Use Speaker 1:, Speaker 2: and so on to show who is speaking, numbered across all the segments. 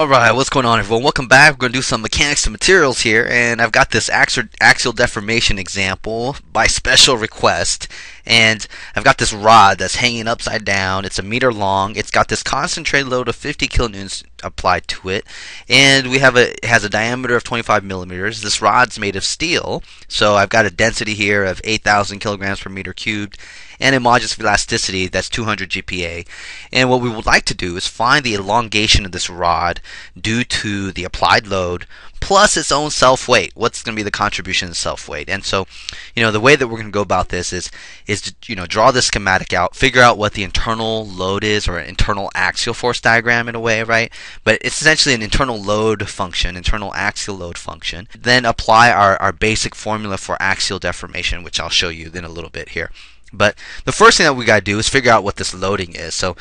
Speaker 1: Alright, what's going on everyone? Welcome back. We're going to do some mechanics to materials here, and I've got this axial deformation example by special request. And I've got this rod that's hanging upside down. It's a meter long. It's got this concentrated load of 50 kilonewtons applied to it. And we have a it has a diameter of 25 millimeters. This rod's made of steel. So I've got a density here of 8,000 kilograms per meter cubed and a modulus of elasticity that's 200 GPa. And what we would like to do is find the elongation of this rod due to the applied load plus its own self weight. What's going to be the contribution of self weight? And so, you know, the way that we're going to go about this is is to, you know, draw this schematic out, figure out what the internal load is or an internal axial force diagram in a way, right? But it's essentially an internal load function, internal axial load function. Then apply our, our basic formula for axial deformation, which I'll show you in a little bit here. But the first thing that we got to do is figure out what this loading is. So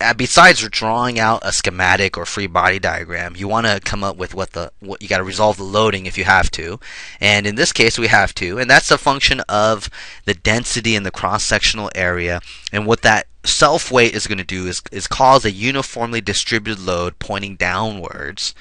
Speaker 1: uh, besides drawing out a schematic or free body diagram, you want to come up with what the what you got to resolve the loading if you have to. And in this case, we have to, and that's a function of the density in the cross-sectional area. And what that self weight is going to do is is cause a uniformly distributed load pointing downwards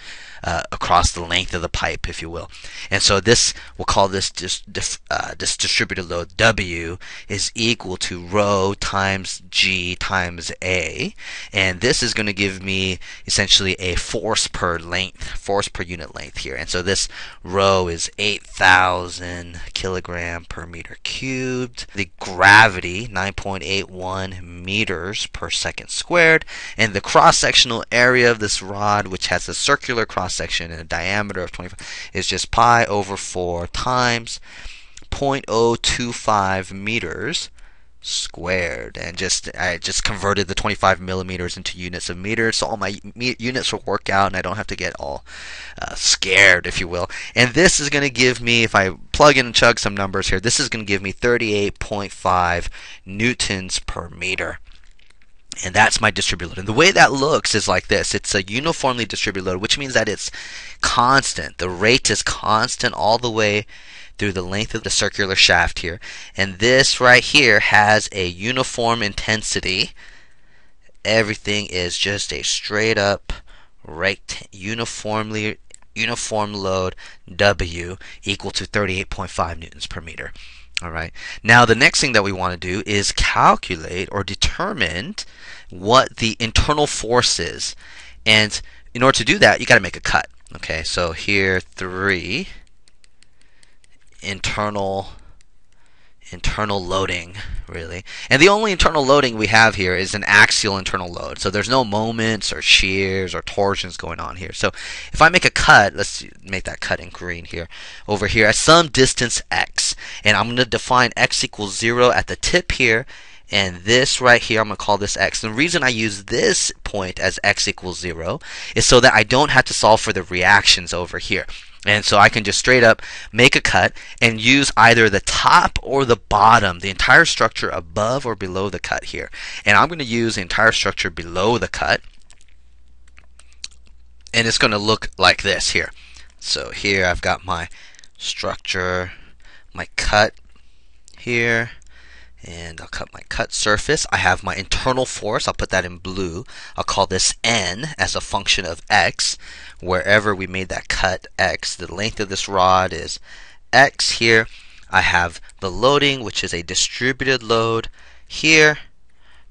Speaker 1: uh, across the length of the pipe, if you will. And so this, we'll call this dis, uh, this distributed load W is equal to rho times G times A. And this is going to give me essentially a force per length, force per unit length here. And so this rho is 8,000 kilogram per meter cubed. The gravity, 9.81 meters per second squared. And the cross-sectional area of this rod, which has a circular cross cross section and a diameter of 25 is just pi over 4 times 0.025 meters squared. And just I just converted the 25 millimeters into units of meters. So all my units will work out and I don't have to get all uh, scared if you will. And this is going to give me if I plug in and chug some numbers here this is going to give me 38.5 newtons per meter and that's my distributed load. And the way that looks is like this. It's a uniformly distributed load, which means that it's constant. The rate is constant all the way through the length of the circular shaft here. And this right here has a uniform intensity. Everything is just a straight up rate uniformly uniform load W equal to 38.5 newtons per meter. All right. Now the next thing that we want to do is calculate or determine what the internal force is. And in order to do that, you got to make a cut. Okay, so here 3 internal internal loading, really. And the only internal loading we have here is an axial internal load. So there's no moments or shears or torsions going on here. So if I make a cut, let's make that cut in green here, over here at some distance x, and I'm going to define x equals 0 at the tip here, and this right here, I'm going to call this x. The reason I use this point as x equals 0 is so that I don't have to solve for the reactions over here. And so I can just straight up make a cut and use either the top or the bottom, the entire structure above or below the cut here. And I'm going to use the entire structure below the cut. And it's going to look like this here. So here I've got my structure, my cut here and I'll cut my cut surface. I have my internal force, I'll put that in blue. I'll call this N as a function of X. Wherever we made that cut X, the length of this rod is X here. I have the loading, which is a distributed load here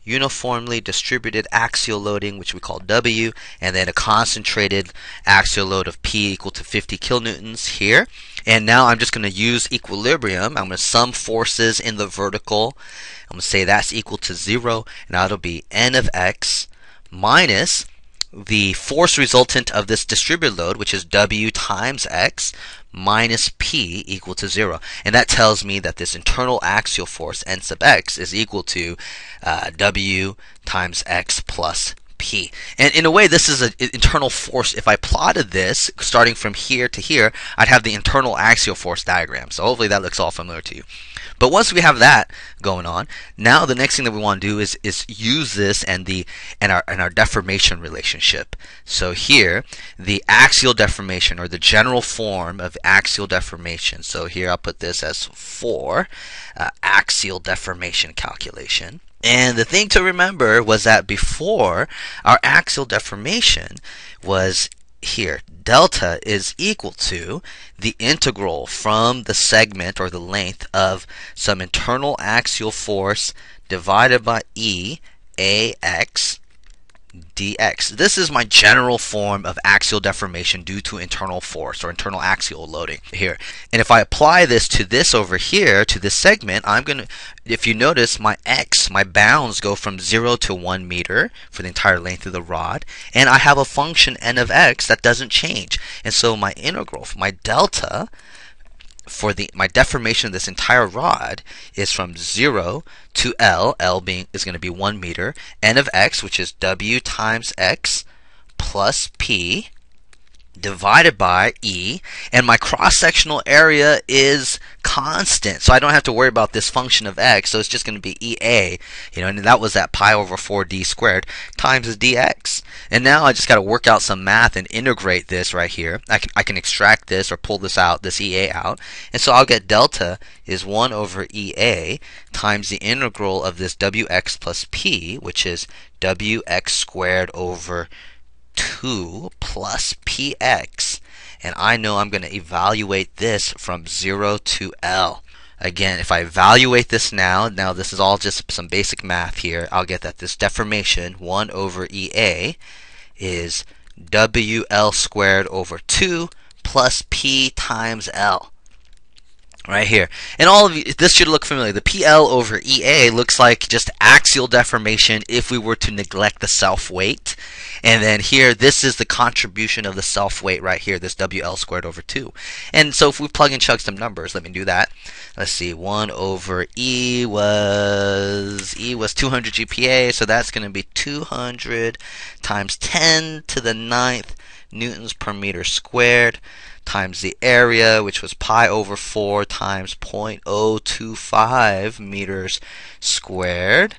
Speaker 1: uniformly distributed axial loading, which we call W, and then a concentrated axial load of P equal to 50 kilonewtons here. And now I'm just going to use equilibrium. I'm going to sum forces in the vertical. I'm going to say that's equal to 0, and that'll be N of X minus the force resultant of this distributed load, which is W times X, minus P equal to 0. And that tells me that this internal axial force, N sub X, is equal to uh, W times X plus P. And in a way, this is an internal force. If I plotted this, starting from here to here, I'd have the internal axial force diagram. So hopefully that looks all familiar to you. But once we have that going on, now the next thing that we want to do is is use this and the and our and our deformation relationship. So here, the axial deformation or the general form of axial deformation. So here I'll put this as 4 uh, axial deformation calculation. And the thing to remember was that before our axial deformation was here. Delta is equal to the integral from the segment or the length of some internal axial force divided by E AX dx. This is my general form of axial deformation due to internal force or internal axial loading here. And if I apply this to this over here, to this segment, I'm going to, if you notice, my x, my bounds go from 0 to 1 meter for the entire length of the rod. And I have a function n of x that doesn't change. And so my integral, my delta, for the my deformation of this entire rod is from 0 to L, L being is going to be 1 meter, n of x, which is W times x plus P divided by E, and my cross-sectional area is constant, so I don't have to worry about this function of x, so it's just going to be EA, you know, and that was that pi over 4d squared times dx. And now I just got to work out some math and integrate this right here. I can, I can extract this or pull this out, this EA out, and so I'll get delta is 1 over EA times the integral of this WX plus P, which is WX squared over 2 plus px. And I know I'm going to evaluate this from 0 to L. Again, if I evaluate this now, now this is all just some basic math here, I'll get that this deformation, 1 over EA, is WL squared over 2 plus P times L right here. And all of you, this should look familiar. The PL over EA looks like just axial deformation if we were to neglect the self weight. And then here, this is the contribution of the self weight right here, this WL squared over 2. And so if we plug and chug some numbers, let me do that. Let's see, 1 over E was, E was 200 GPa, so that's going to be 200 times 10 to the ninth newtons per meter squared times the area, which was pi over 4 times 0.025 meters squared,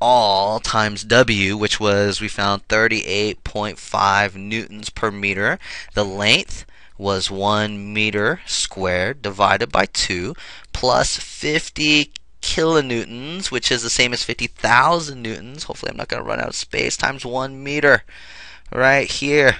Speaker 1: all times W, which was, we found 38.5 newtons per meter. The length was 1 meter squared divided by 2 plus 50 kilonewtons, which is the same as 50,000 newtons. Hopefully I'm not going to run out of space, times 1 meter right here.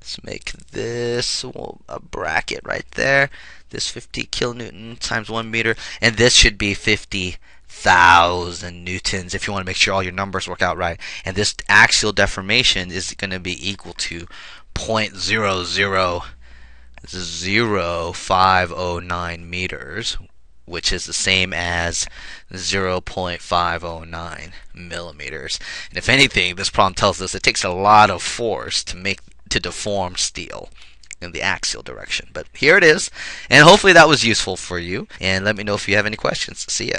Speaker 1: Let's make this a bracket right there. This 50 kilonewton times 1 meter. And this should be 50,000 newtons if you want to make sure all your numbers work out right. And this axial deformation is going to be equal to 0.000509 meters, which is the same as 0.509 millimeters. And if anything, this problem tells us it takes a lot of force to make to deform steel in the axial direction. But here it is, and hopefully that was useful for you. And let me know if you have any questions. See ya.